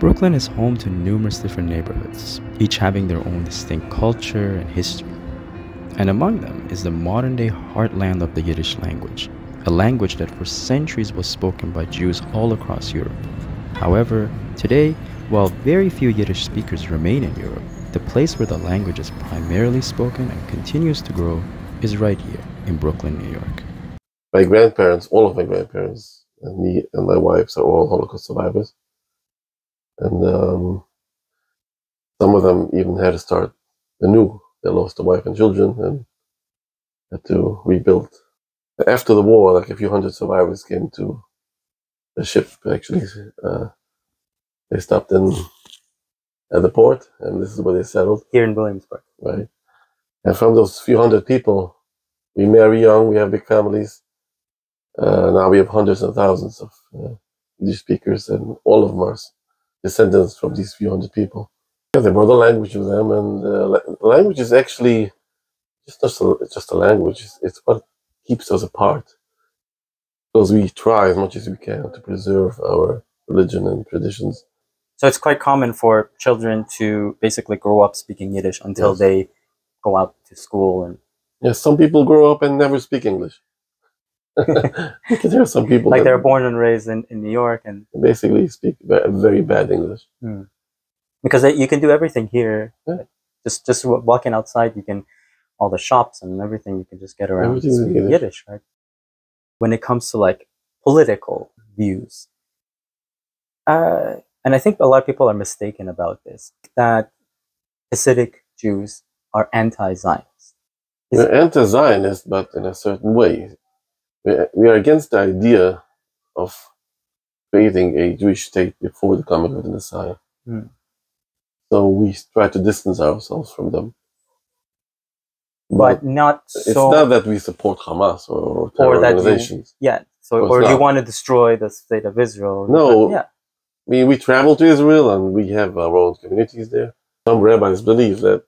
Brooklyn is home to numerous different neighborhoods, each having their own distinct culture and history. And among them is the modern day heartland of the Yiddish language, a language that for centuries was spoken by Jews all across Europe. However, today, while very few Yiddish speakers remain in Europe, the place where the language is primarily spoken and continues to grow is right here in Brooklyn, New York. My grandparents, all of my grandparents, and me and my wives are all Holocaust survivors. And um, some of them even had to start anew. They lost a wife and children and had to rebuild. After the war, like a few hundred survivors came to the ship, actually. Uh, they stopped in at the port, and this is where they settled. Here in Williamsburg. Right. And from those few hundred people, we marry young, we have big families. Uh, now we have hundreds and thousands of uh, English speakers, and all of them are descendants from these few hundred people. Yeah, they brought a language with them, and uh, language is actually just a, just a language. It's, it's what keeps us apart because we try as much as we can to preserve our religion and traditions. So it's quite common for children to basically grow up speaking Yiddish until yes. they go out to school and. Yes, some people grow up and never speak English. there are some people like they're born and raised in, in New York and basically speak very bad English. Hmm. Because you can do everything here. Yeah. Just just walking outside, you can all the shops and everything. You can just get around speaking Yiddish, right? When it comes to like political views, uh, and I think a lot of people are mistaken about this that Hasidic Jews are anti-Zionist. They're anti-Zionist, but in a certain way we are against the idea of creating a Jewish state before the coming of the Messiah. Mm. So we try to distance ourselves from them. But, but not so. It's not that we support Hamas or, or organizations. You, yeah. So, or you want to destroy the state of Israel. No. But, yeah. I mean, we travel to Israel and we have our own communities there. Some rabbis believe that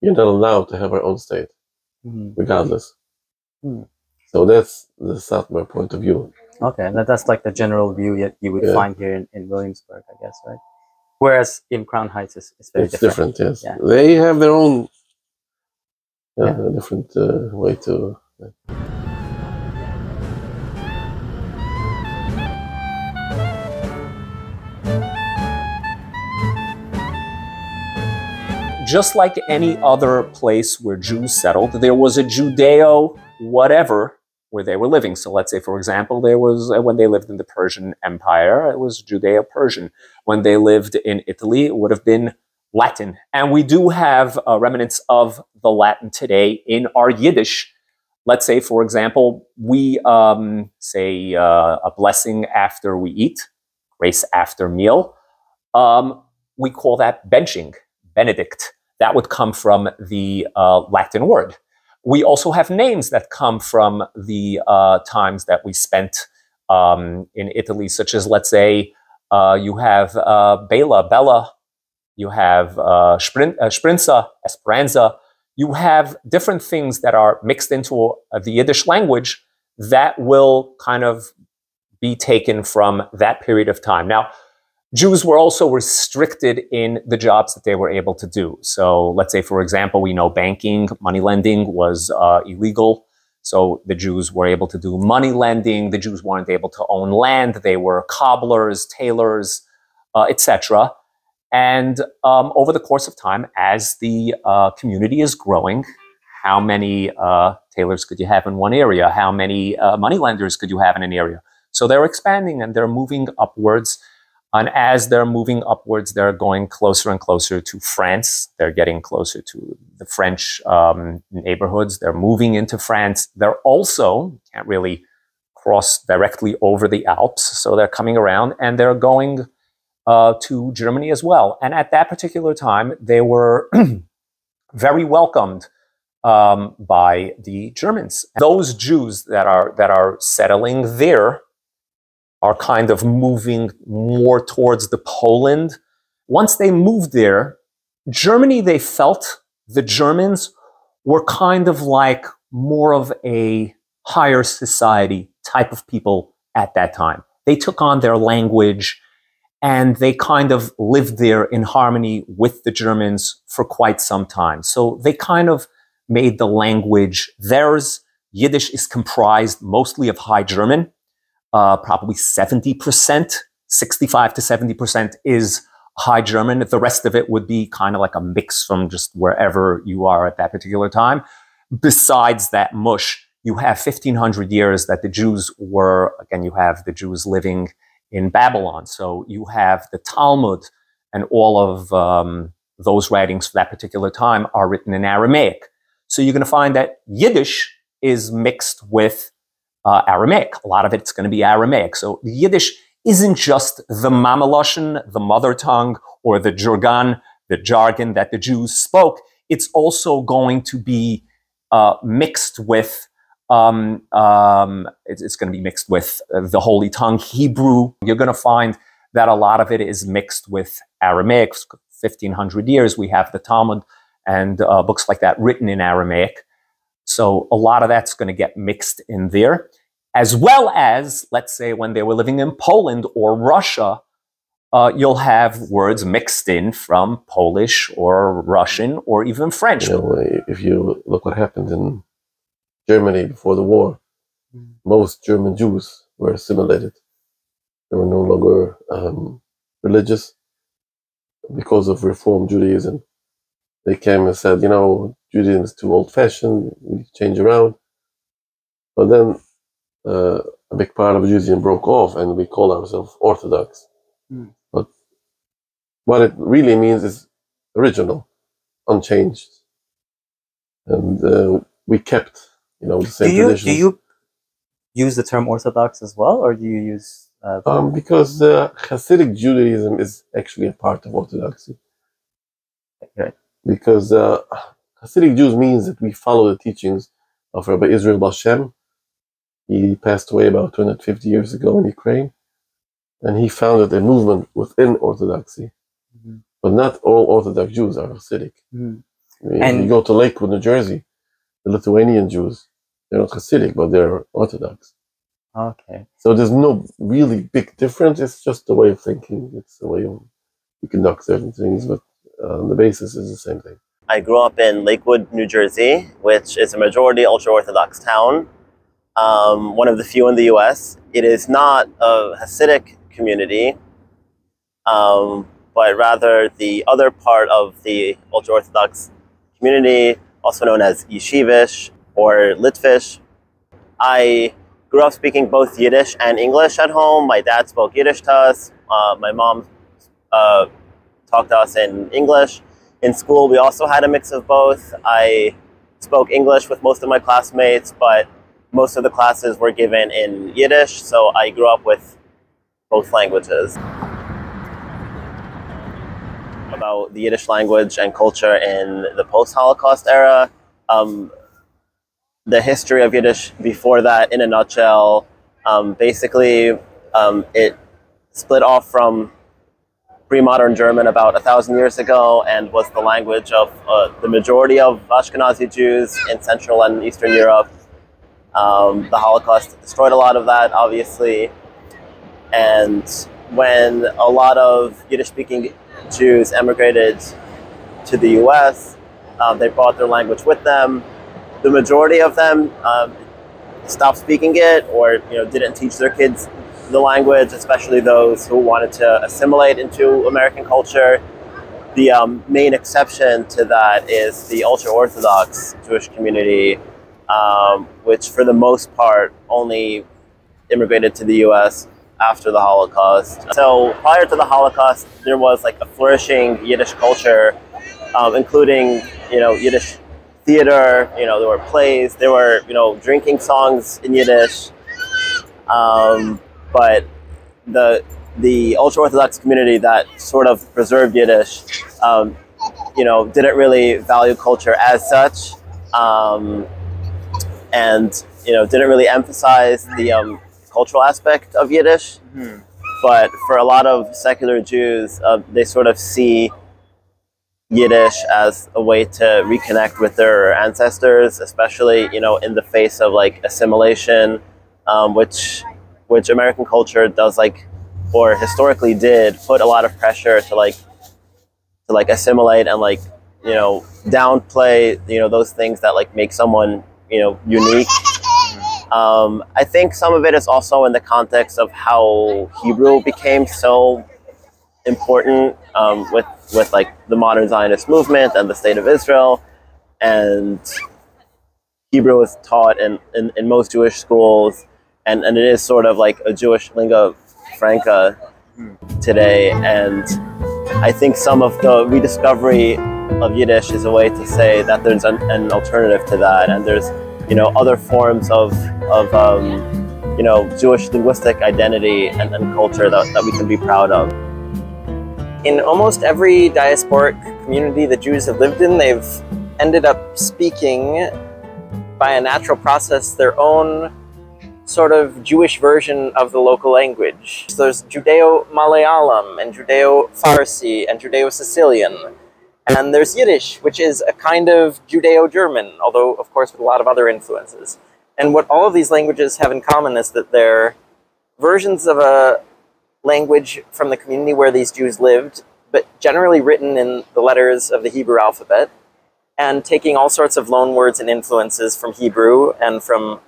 you're not allowed to have our own state, mm. regardless. Mm. So that's the Satmar point of view. Okay, that, that's like the general view that you would yeah. find here in, in Williamsburg, I guess, right? Whereas in Crown Heights, it's, it's very it's different. different yes, yeah. they have their own uh, yeah. different uh, way to. Just like any other place where Jews settled, there was a Judeo whatever where they were living. So let's say, for example, there was uh, when they lived in the Persian Empire, it was Judeo-Persian. When they lived in Italy, it would have been Latin. And we do have uh, remnants of the Latin today in our Yiddish. Let's say, for example, we um, say uh, a blessing after we eat, grace after meal. Um, we call that benching, Benedict. That would come from the uh, Latin word. We also have names that come from the uh, times that we spent um, in Italy, such as, let's say, uh, you have uh, Bela, Bella, you have uh, Sprint, uh, Sprinza, Esperanza. You have different things that are mixed into uh, the Yiddish language that will kind of be taken from that period of time. Now, Jews were also restricted in the jobs that they were able to do. So let's say, for example, we know banking, money lending was uh, illegal. So the Jews were able to do money lending. The Jews weren't able to own land. They were cobblers, tailors, uh, etc. And um, over the course of time, as the uh, community is growing, how many uh, tailors could you have in one area? How many uh, money lenders could you have in an area? So they're expanding and they're moving upwards and as they're moving upwards, they're going closer and closer to France. They're getting closer to the French um, neighborhoods. They're moving into France. They're also can't really cross directly over the Alps, so they're coming around and they're going uh, to Germany as well. And at that particular time, they were very welcomed um, by the Germans. Those Jews that are that are settling there are kind of moving more towards the Poland. Once they moved there, Germany, they felt the Germans were kind of like more of a higher society type of people at that time. They took on their language and they kind of lived there in harmony with the Germans for quite some time. So they kind of made the language theirs. Yiddish is comprised mostly of High German, uh, probably 70%, 65 to 70% is High German. The rest of it would be kind of like a mix from just wherever you are at that particular time. Besides that mush, you have 1500 years that the Jews were, again, you have the Jews living in Babylon. So you have the Talmud and all of um, those writings for that particular time are written in Aramaic. So you're going to find that Yiddish is mixed with uh, Aramaic. A lot of it's going to be Aramaic. So Yiddish isn't just the Mamaloshan, the mother tongue, or the Jurgan, the jargon that the Jews spoke. It's also going to be uh, mixed with um, um, it's, it's going to be mixed with uh, the Holy Tongue, Hebrew. You're going to find that a lot of it is mixed with Aramaic. 1500 years, we have the Talmud and uh, books like that written in Aramaic. So a lot of that's going to get mixed in there, as well as, let's say, when they were living in Poland or Russia, uh, you'll have words mixed in from Polish or Russian or even French. You know, if you look what happened in Germany before the war, most German Jews were assimilated. They were no longer um, religious because of Reform Judaism. They came and said, you know, Judaism is too old fashioned, we need to change around. But then uh, a big part of Judaism broke off and we call ourselves Orthodox. Mm. But what it really means is original, unchanged. And uh, we kept you know, the same do you, traditions. Do you use the term Orthodox as well, or do you use? Uh, um, because uh, Hasidic Judaism is actually a part of Orthodoxy. Right. Because uh, Hasidic Jews means that we follow the teachings of Rabbi Israel Baal Shem. He passed away about 250 years ago in Ukraine, and he founded a movement within Orthodoxy. Mm-hmm. But not all Orthodox Jews are Hasidic. Mm-hmm. and you go to Lakewood, New Jersey, the Lithuanian Jews they're not Hasidic, but they're Orthodox. Okay. So there's no really big difference. It's just a way of thinking. It's a way of, you conduct certain things, but uh, the basis is the same thing. I grew up in Lakewood, New Jersey, which is a majority ultra Orthodox town, um, one of the few in the U.S. It is not a Hasidic community, um, but rather the other part of the ultra Orthodox community, also known as Yeshivish, or Litvish. I grew up speaking both Yiddish and English at home. My dad spoke Yiddish to us. Uh, my mom uh, talked to us in English. In school, we also had a mix of both. I spoke English with most of my classmates, but most of the classes were given in Yiddish, so I grew up with both languages. About the Yiddish language and culture in the post Holocaust era. Um, the history of Yiddish before that in a nutshell. Um, basically, um, it split off from pre-modern German about a thousand years ago and was the language of uh, the majority of Ashkenazi Jews in Central and Eastern Europe. Um, the Holocaust destroyed a lot of that, obviously. And when a lot of Yiddish-speaking Jews emigrated to the U.S., um, they brought their language with them the majority of them um, stopped speaking it or you know didn't teach their kids the language, especially those who wanted to assimilate into American culture. The um, main exception to that is the ultra Orthodox Jewish community, um, which for the most part only immigrated to the U.S. after the Holocaust. So prior to the Holocaust, there was like a flourishing Yiddish culture, um, including you know Yiddish theater. You know, there were plays. There were you know drinking songs in Yiddish. Um, but the the ultra orthodox community that sort of preserved Yiddish, um, you know, didn't really value culture as such, um, and you know, didn't really emphasize the um, cultural aspect of Yiddish. Mm-hmm. But for a lot of secular Jews, uh, they sort of see Yiddish as a way to reconnect with their ancestors, especially you know in the face of like assimilation, um, which which American culture does like or historically did put a lot of pressure to like to like assimilate and like you know downplay you know those things that like make someone you know unique. Um, i think some of it is also in the context of how hebrew became so important um, with with like the modern zionist movement and the state of israel. And hebrew was taught in, in, in most jewish schools and, and it is sort of like a jewish lingua franca today and I think some of the rediscovery of Yiddish is a way to say that there's an, an alternative to that, and there's you know other forms of of um, you know Jewish linguistic identity and, and culture that, that we can be proud of. In almost every diasporic community that Jews have lived in, they've ended up speaking by a natural process their own sort of Jewish version of the local language. So there's Judeo-Malayalam and Judeo-Farsi and Judeo-Sicilian. And there's Yiddish, which is a kind of Judeo-German, although of course with a lot of other influences. And what all of these languages have in common is that they're versions of a language from the community where these Jews lived, but generally written in the letters of the Hebrew alphabet, and taking all sorts of loan words and influences from Hebrew and from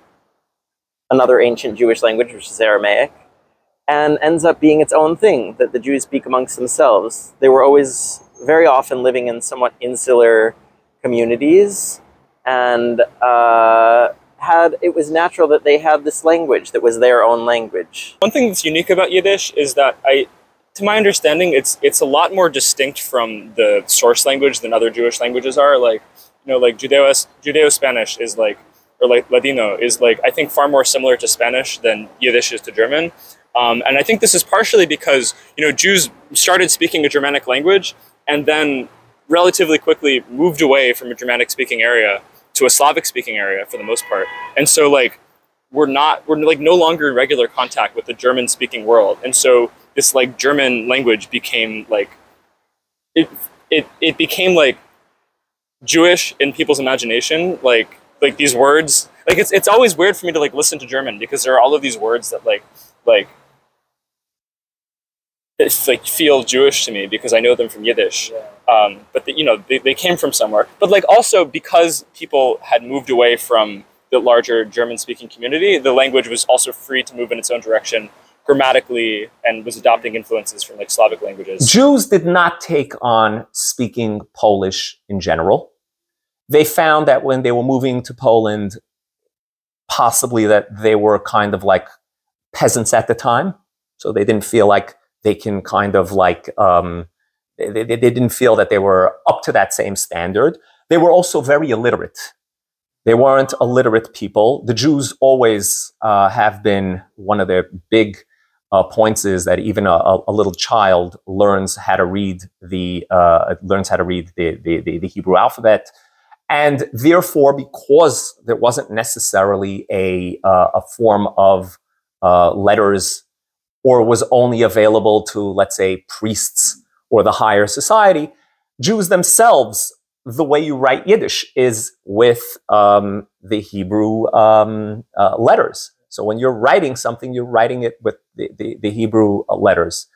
another ancient Jewish language, which is Aramaic, and ends up being its own thing that the Jews speak amongst themselves. They were always very often living in somewhat insular communities, and uh, had it was natural that they had this language that was their own language. One thing that's unique about Yiddish is that I, to my understanding, it's it's a lot more distinct from the source language than other Jewish languages are. Like, you know, like Judeo Judeo Spanish is like or like Ladino is like I think far more similar to Spanish than Yiddish is to German. Um, and I think this is partially because you know Jews started speaking a Germanic language and then relatively quickly moved away from a Germanic speaking area to a Slavic speaking area for the most part. And so like we're not we're like no longer in regular contact with the German speaking world. And so this like German language became like it it it became like Jewish in people's imagination, like like these words like it's it's always weird for me to like listen to German because there are all of these words that like like that like feel Jewish to me because I know them from Yiddish. Um, but the, you know they, they came from somewhere. But like also because people had moved away from the larger German speaking community, the language was also free to move in its own direction grammatically and was adopting influences from like Slavic languages. Jews did not take on speaking Polish in general they found that when they were moving to Poland, possibly that they were kind of like peasants at the time. So they didn't feel like they can kind of like, um, they, they, they didn't feel that they were up to that same standard. They were also very illiterate. They weren't illiterate people. The Jews always uh, have been one of their big uh, points is that even a, a, little child learns how to read the uh, learns how to read the, the, the Hebrew alphabet. And therefore, because there wasn't necessarily a, uh, a form of uh, letters or was only available to, let's say, priests or the higher society, Jews themselves, the way you write Yiddish is with um, the Hebrew um, uh, letters. So when you're writing something, you're writing it with the, the, the Hebrew uh, letters.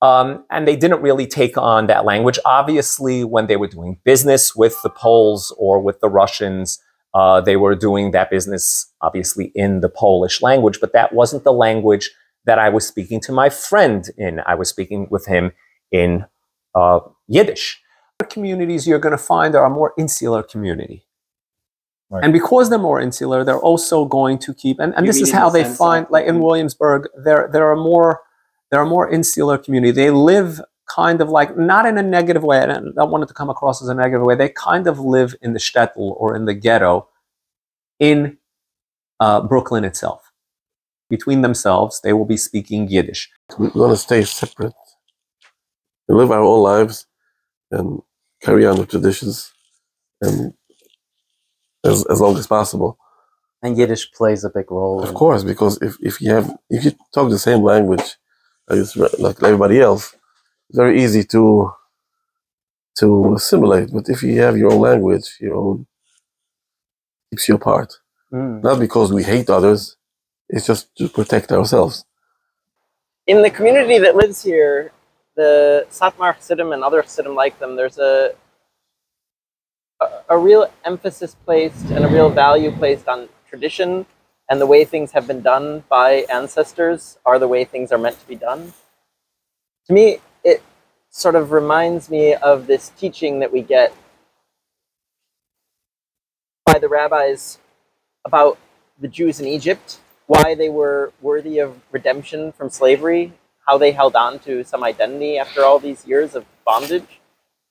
Um, and they didn't really take on that language. Obviously, when they were doing business with the Poles or with the Russians, uh, they were doing that business obviously in the Polish language, but that wasn't the language that I was speaking to my friend in. I was speaking with him in uh, Yiddish. The communities you're going to find are a more insular community. Right. And because they're more insular, they're also going to keep, and, and this is how the they find, like in Williamsburg, there, there are more they're a more insular community. They live kind of like, not in a negative way, I don't, want it to come across as a negative way. They kind of live in the shtetl or in the ghetto in uh, Brooklyn itself. Between themselves, they will be speaking Yiddish. We want to stay separate and live our own lives and carry on the traditions and as, as long as possible. And Yiddish plays a big role. Of course, because if, if you have if you talk the same language like everybody else, it's very easy to to assimilate. But if you have your own language, your own keeps you apart. Mm. Not because we hate others, it's just to protect ourselves. in the community that lives here, the Satmar Chassidim and other Chassidim like them, there's a, a a real emphasis placed and a real value placed on tradition and the way things have been done by ancestors are the way things are meant to be done. To me, it sort of reminds me of this teaching that we get by the rabbis about the Jews in Egypt, why they were worthy of redemption from slavery, how they held on to some identity after all these years of bondage.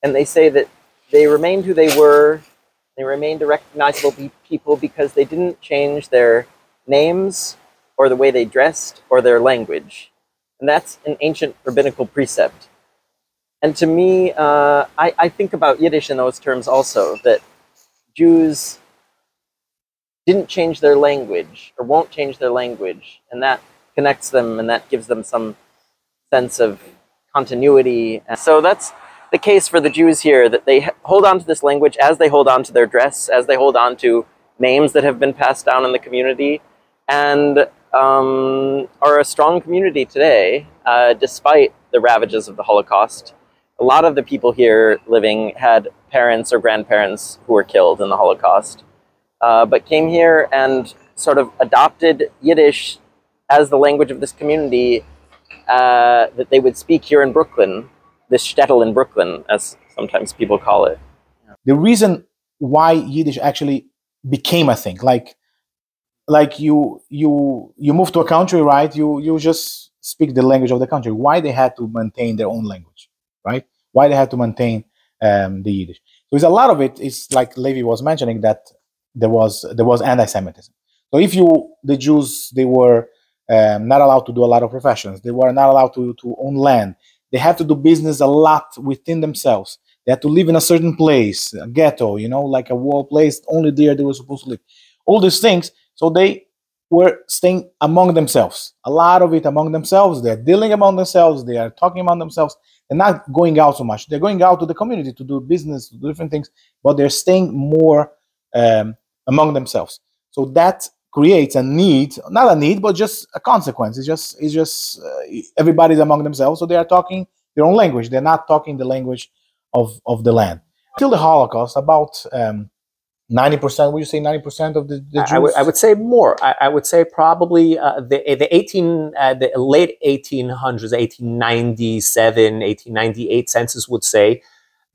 And they say that they remained who they were, they remained a recognizable pe- people because they didn't change their names or the way they dressed or their language. And that's an ancient rabbinical precept. And to me, uh, I, I think about Yiddish in those terms also, that Jews didn't change their language or won't change their language, and that connects them and that gives them some sense of continuity. So that's the case for the Jews here that they hold on to this language as they hold on to their dress, as they hold on to names that have been passed down in the community, and um, are a strong community today, uh, despite the ravages of the Holocaust. A lot of the people here living had parents or grandparents who were killed in the Holocaust, uh, but came here and sort of adopted Yiddish as the language of this community uh, that they would speak here in Brooklyn, this shtetl in Brooklyn, as sometimes people call it. the reason why Yiddish actually became a thing. Like, like you you you move to a country, right? You you just speak the language of the country. Why they had to maintain their own language, right? Why they had to maintain um, the Yiddish. So it's a lot of it is like levy was mentioning that there was there was anti-Semitism. So if you the Jews they were um, not allowed to do a lot of professions, they were not allowed to to own land. They had to do business a lot within themselves. They had to live in a certain place, a ghetto, you know, like a wall place. Only there they were supposed to live. All these things. So they were staying among themselves. A lot of it among themselves. They're dealing among themselves. They are talking among themselves. They're not going out so much. They're going out to the community to do business, to do different things, but they're staying more um, among themselves. So that creates a need, not a need, but just a consequence. It's just, it's just uh, everybody's among themselves. So they are talking their own language. They're not talking the language of, of the land. Till the Holocaust, about um, 90%, would you say 90% of the, the Jews? I, would, I would say more. I, I would say probably uh, the the 18 uh, the late 1800s, 1897, 1898 census would say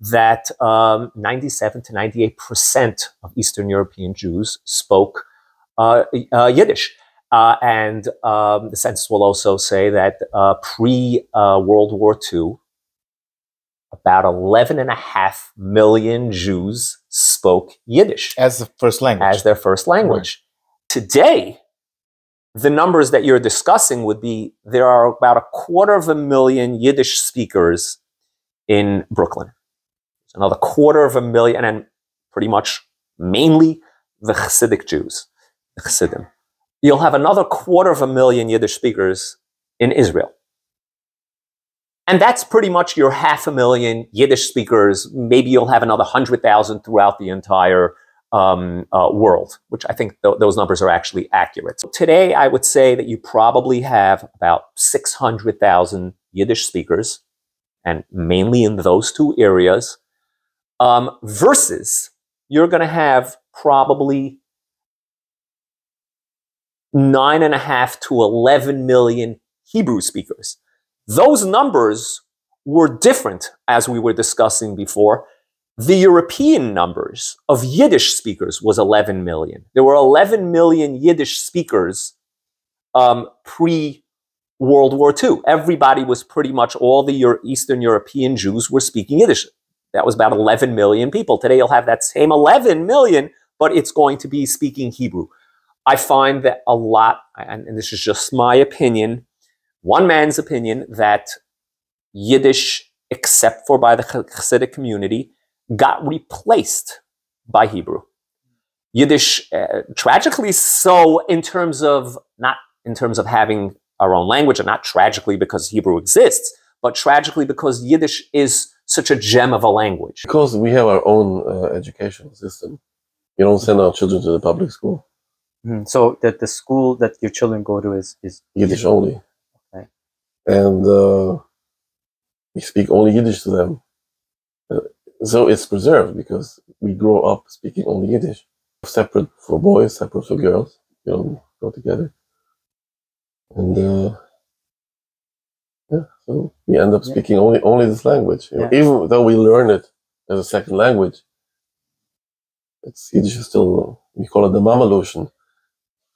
that um, 97 to 98 percent of Eastern European Jews spoke uh, uh, Yiddish. Uh, and um, the census will also say that uh, pre World War II, about 11 and a half million Jews spoke Yiddish as the first language. as their first language. Today, the numbers that you're discussing would be there are about a quarter of a million Yiddish speakers in Brooklyn. There's another quarter of a million, and pretty much mainly the Hasidic Jews, the Hasidim. You'll have another quarter of a million Yiddish speakers in Israel. And that's pretty much your half a million Yiddish speakers. Maybe you'll have another 100,000 throughout the entire um, uh, world, which I think th- those numbers are actually accurate. So today, I would say that you probably have about 600,000 Yiddish speakers, and mainly in those two areas, um, versus you're going to have probably nine and a half to 11 million Hebrew speakers. Those numbers were different, as we were discussing before. The European numbers of Yiddish speakers was 11 million. There were 11 million Yiddish speakers um, pre World War II. Everybody was pretty much all the Euro- Eastern European Jews were speaking Yiddish. That was about 11 million people. Today you'll have that same 11 million, but it's going to be speaking Hebrew. I find that a lot, and, and this is just my opinion, one man's opinion, that Yiddish, except for by the Hasidic community, got replaced by Hebrew. Yiddish, uh, tragically so, in terms of not in terms of having our own language, and not tragically because Hebrew exists, but tragically because Yiddish is such a gem of a language. Because we have our own uh, educational system. You don't send our children to the public school. Mhm. So that the school that your children go to is is Yiddish only. And uh, we speak only Yiddish to them. Uh, so it's preserved because we grow up speaking only Yiddish, separate for boys, separate for girls. You know, go together, and uh, yeah, so we end up Yeah. speaking only only this language. Yeah. Even though we learn it as a second language, it's Yiddish is still we call it the Mama Loshen,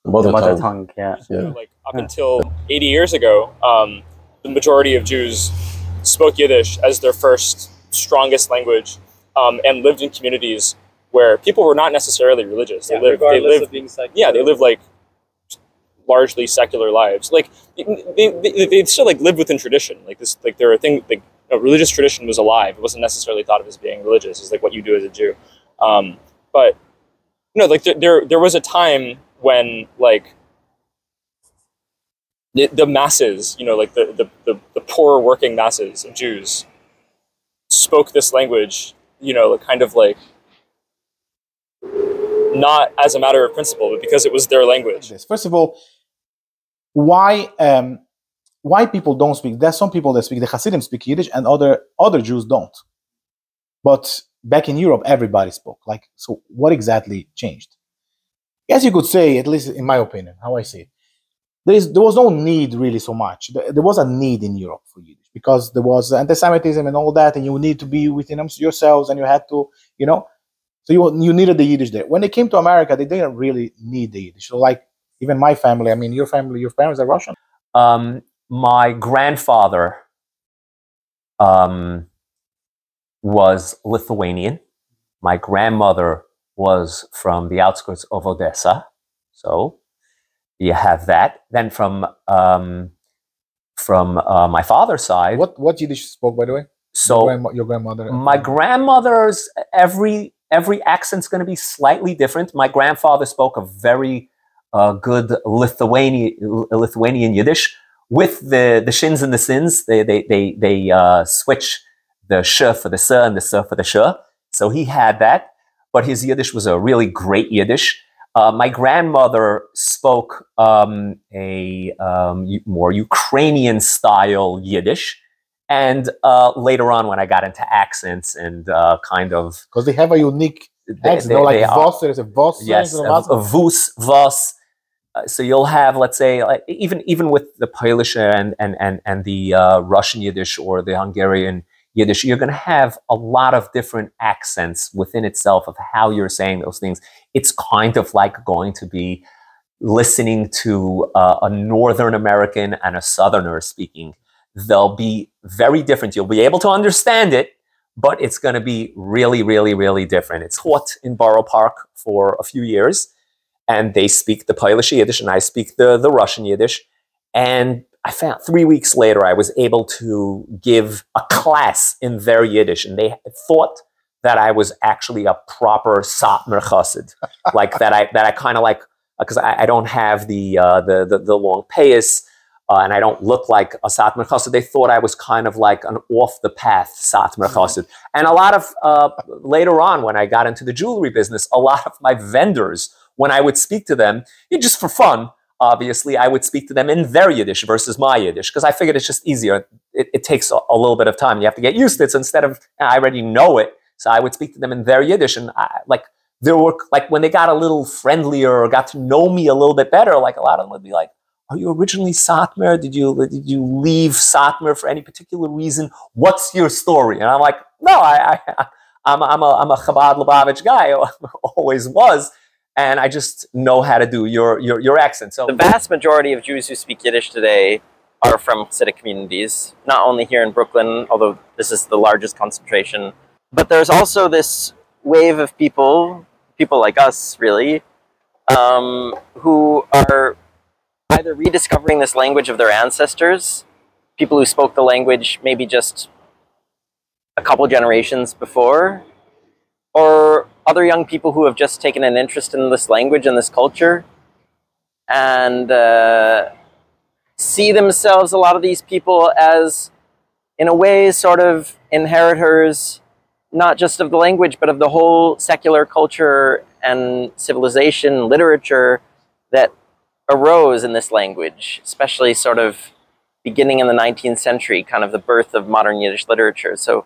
the mother, the mother tongue. tongue, yeah. Yeah. like up Yeah. until 80 years ago, um, the majority of Jews spoke Yiddish as their first strongest language um, and lived in communities where people were not necessarily religious. They lived, they lived, being secular. yeah, they lived like largely secular lives. Like they, they, they still like live within tradition. Like this, like there are things like a religious tradition was alive. It wasn't necessarily thought of as being religious. It's like what you do as a Jew. Um, but you know, like there, there, there was a time when like the, the masses, you know, like the, the, the, the poor working masses of Jews spoke this language, you know, kind of like not as a matter of principle, but because it was their language. First of all, why um, why people don't speak? There's some people that speak the Hasidim speak Yiddish, and other other Jews don't. But back in Europe, everybody spoke. Like, so what exactly changed? Yes, you could say, at least in my opinion, how I see it, there is there was no need really so much. There, was a need in Europe for Yiddish because there was anti-Semitism and all that, and you need to be within yourselves, and you had to, you know, so you you needed the Yiddish there. When they came to America, they didn't really need the Yiddish. So like even my family, I mean your family, your parents are Russian. Um, my grandfather um, was Lithuanian. My grandmother was from the outskirts of Odessa. So you have that. Then from um, from uh, my father's side, What what Yiddish spoke by the way? so your, grandma, your grandmother. my grandmother's every every accent's going to be slightly different. My grandfather spoke a very uh, good Lithuanian Lithuanian Yiddish with the the shins and the sins. They they they they uh, switch the sh for the s and the s for the sh. So he had that, but his Yiddish was a really great Yiddish. Uh, my grandmother spoke um, a um, more Ukrainian style Yiddish. And uh, later on, when I got into accents and uh, kind of because they have a unique accent. they- like they are- Vos, there's a Vos. yes, a, a Vos. vus, vos. Uh, so you'll have, let's say, like, even even with the Polish and and and and the uh, Russian Yiddish or the Hungarian Yiddish, you're going to have a lot of different accents within itself of how you're saying those things. It's kind of like going to be listening to uh, a Northern American and a Southerner speaking. They'll be very different. You'll be able to understand it, but it's going to be really, really, really different. It's taught in Borough Park for a few years, and they speak the Polish Yiddish, and I speak the, the Russian Yiddish. And I found three weeks later, I was able to give a class in their Yiddish, and they thought that I was actually a proper Satmar Chassid, like that I that I kind of like because I, I don't have the, uh, the the the long payas. Uh, and I don't look like a Satmar Chassid. They thought I was kind of like an off the path Satmar Chassid. And a lot of, uh, later on, when I got into the jewelry business, a lot of my vendors, when I would speak to them, just for fun, obviously, I would speak to them in their Yiddish versus my Yiddish, because I figured it's just easier. It, it takes a, a little bit of time. You have to get used to it. So instead of, I already know it, so I would speak to them in their Yiddish. And I, like, there were, like, when they got a little friendlier or got to know me a little bit better, like, a lot of them would be like, are you originally Satmar? Did you did you leave Satmar for any particular reason? What's your story? And I'm like, no, I, I I'm I'm a I'm a Chabad Lubavitch guy, always was, and I just know how to do your your your accent. So The vast majority of Jews who speak Yiddish today are from Hasidic communities, not only here in Brooklyn, although this is the largest concentration, but there's also this wave of people, people like us really, um, who are either rediscovering this language of their ancestors, people who spoke the language maybe just a couple generations before, or other young people who have just taken an interest in this language and this culture and uh, see themselves, a lot of these people, as in a way sort of inheritors not just of the language but of the whole secular culture and civilization, literature that arose in this language, especially sort of beginning in the 19th century, kind of the birth of modern Yiddish literature. So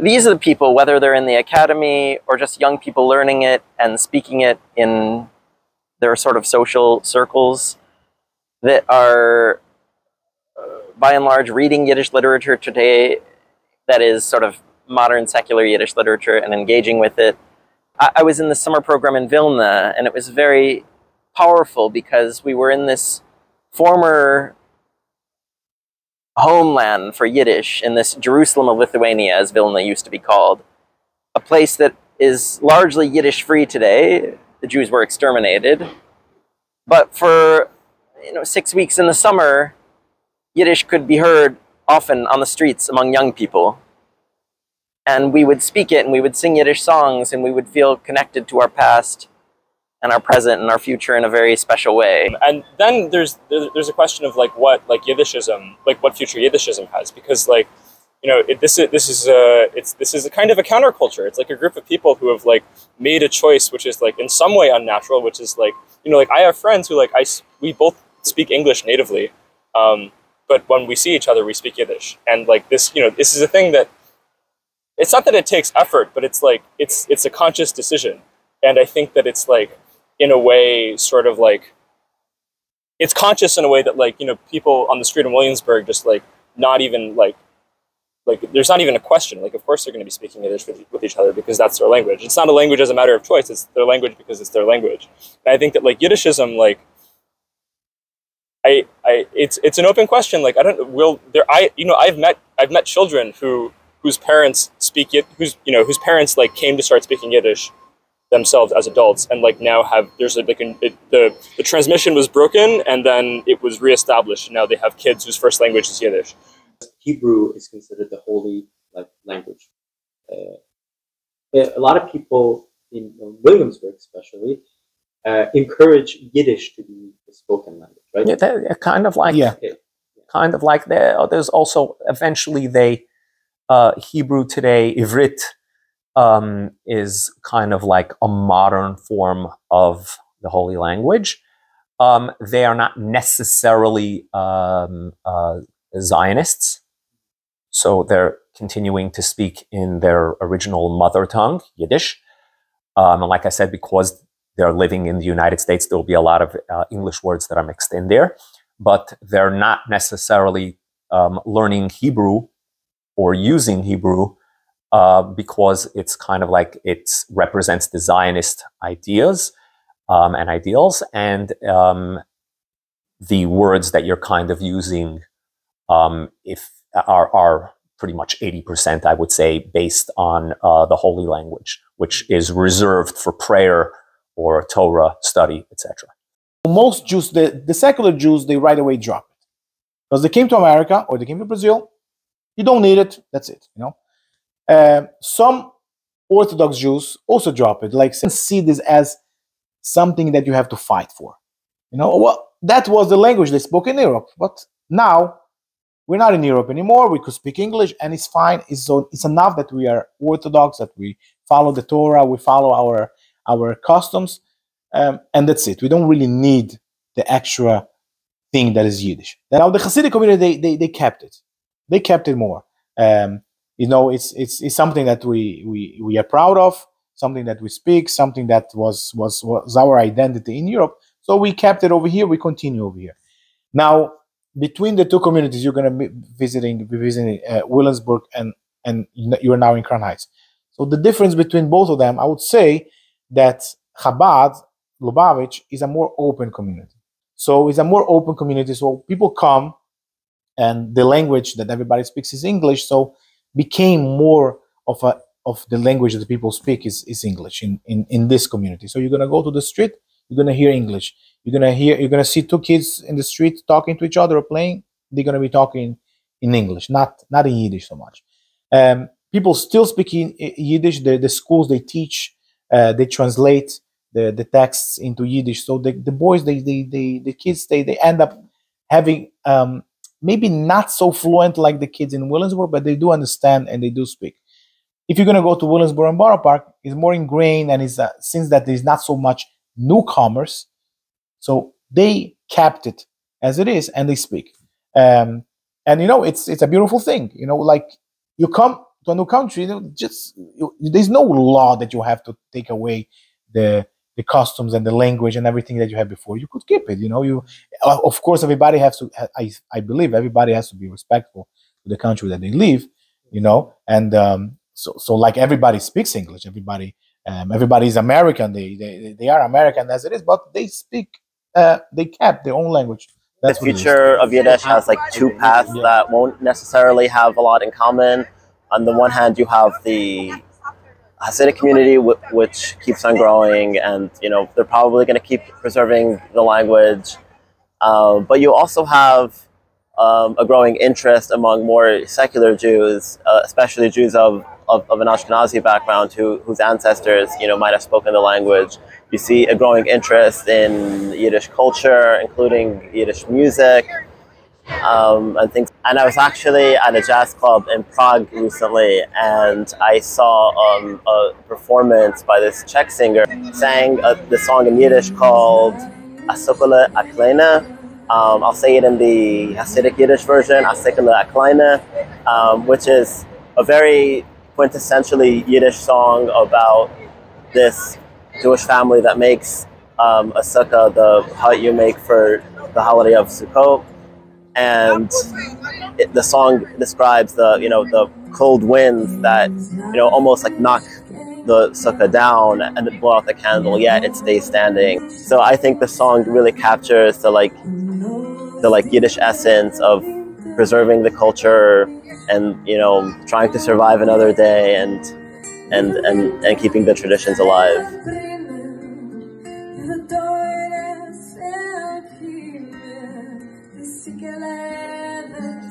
these are the people, whether they're in the academy or just young people learning it and speaking it in their sort of social circles, that are uh, by and large reading Yiddish literature today that is sort of modern secular Yiddish literature and engaging with it. I, I was in the summer program in Vilna, and it was very powerful because we were in this former homeland for Yiddish in this Jerusalem of Lithuania, as Vilna used to be called, a place that is largely Yiddish free today. The Jews were exterminated. But for you know, six weeks in the summer, Yiddish could be heard often on the streets among young people. And we would speak it and we would sing Yiddish songs and we would feel connected to our past and our present and our future in a very special way. And then there's there's a question of like what like Yiddishism, like what future Yiddishism has, because like you know it, this is this is a it's this is a kind of a counterculture. It's like a group of people who have like made a choice which is like in some way unnatural, which is like you know like I have friends who like I we both speak English natively, um, but when we see each other we speak Yiddish, and like this you know this is a thing that it's not that it takes effort, but it's like it's it's a conscious decision, and I think that it's like in a way sort of like it's conscious in a way that like you know people on the street in Williamsburg just like not even like like there's not even a question. Like of course they're going to be speaking Yiddish with, with each other because that's their language. It's not a language as a matter of choice it's their language because it's their language. And I think that like Yiddishism like I I it's it's an open question. Like I don't will there I you know I've met I've met children who whose parents speak it whose you know whose parents like came to start speaking Yiddish themselves as adults and like now have there's a, like an, it, the the transmission was broken and then it was reestablished and now they have kids whose first language is Yiddish. Hebrew is considered the holy like language. Uh, a lot of people in Williamsburg, especially, uh, encourage Yiddish to be the spoken language, right? Yeah, they're kind of like Yeah. kind of like there. There's also eventually they uh, Hebrew today Ivrit um, is kind of like a modern form of the holy language. Um, they are not necessarily um, uh, Zionists, so they're continuing to speak in their original mother tongue, Yiddish. Um, and like I said, because they're living in the United States, there will be a lot of uh, English words that are mixed in there, but they're not necessarily um, learning Hebrew or using Hebrew uh, because it's kind of like it represents the Zionist ideas um, and ideals, and um, the words that you're kind of using, um, if are are pretty much eighty percent, I would say, based on uh, the holy language, which is reserved for prayer or Torah study, etc. Most Jews, the, the secular Jews, they right away drop it because they came to America or they came to Brazil. You don't need it. That's it. You know. Uh, some Orthodox Jews also drop it, like see this as something that you have to fight for. You know, well, that was the language they spoke in Europe, but now we're not in Europe anymore. We could speak English, and it's fine. It's so it's enough that we are Orthodox, that we follow the Torah, we follow our our customs, um, and that's it. We don't really need the extra thing that is Yiddish. Now the Hasidic community they they, they kept it. They kept it more. Um, you know, it's it's it's something that we we we are proud of, something that we speak, something that was was was our identity in Europe. So we kept it over here. We continue over here. Now between the two communities, you're going to be visiting be visiting uh, Williamsburg and and you are now in Crown Heights. So the difference between both of them, I would say that Chabad Lubavitch is a more open community. So it's a more open community. So people come, and the language that everybody speaks is English. So became more of a of the language that people speak is, is English in, in, in this community. So you're gonna go to the street, you're gonna hear English. You're gonna hear you're gonna see two kids in the street talking to each other or playing, they're gonna be talking in English, not not in Yiddish so much. Um, people still speaking Yiddish. The, the schools they teach, uh, they translate the, the texts into Yiddish. So the, the boys, they, they, they the kids, they, they end up having um, maybe not so fluent like the kids in Williamsburg, but they do understand and they do speak. If you're going to go to Williamsburg and Borough Park, it's more ingrained and it's uh, since that there's not so much newcomers, so they kept it as it is and they speak. Um, and you know it's it's a beautiful thing you know like you come to a new country you know, just you, there's no law that you have to take away the the customs and the language and everything that you had before you could keep it you know you uh, of course everybody has to i i believe everybody has to be respectful to the country that they live you know and um so so like everybody speaks english everybody um, is american they, they they are american as it is but they speak uh they kept their own language. That's the future of Yiddish has like two paths that won't necessarily have a lot in common. On the one hand, you have the Hasidic community, which keeps on growing, and you know they're probably going to keep preserving the language. Um, but you also have um, a growing interest among more secular Jews, uh, especially Jews of, of, of, an Ashkenazi background who, whose ancestors you know might have spoken the language you see a growing interest in Yiddish culture, including Yiddish music um, and things. And I was actually at a jazz club in Prague recently, and I saw um, a performance by this Czech singer sang the song in Yiddish called Asukale Aklena. Um, I'll say it in the Hasidic Yiddish version, Asukale Aklena, um, which is a very quintessentially Yiddish song about this Jewish family that makes um, a sukkah, the hut you make for the holiday of Sukkot. And it, the song describes the, you know, the cold winds that, you know, almost like knock the sukkah down and blow out the candle, yet it stays standing. So I think the song really captures the like, the like Yiddish essence of preserving the culture and, you know, trying to survive another day and, and, and, and keeping the traditions alive.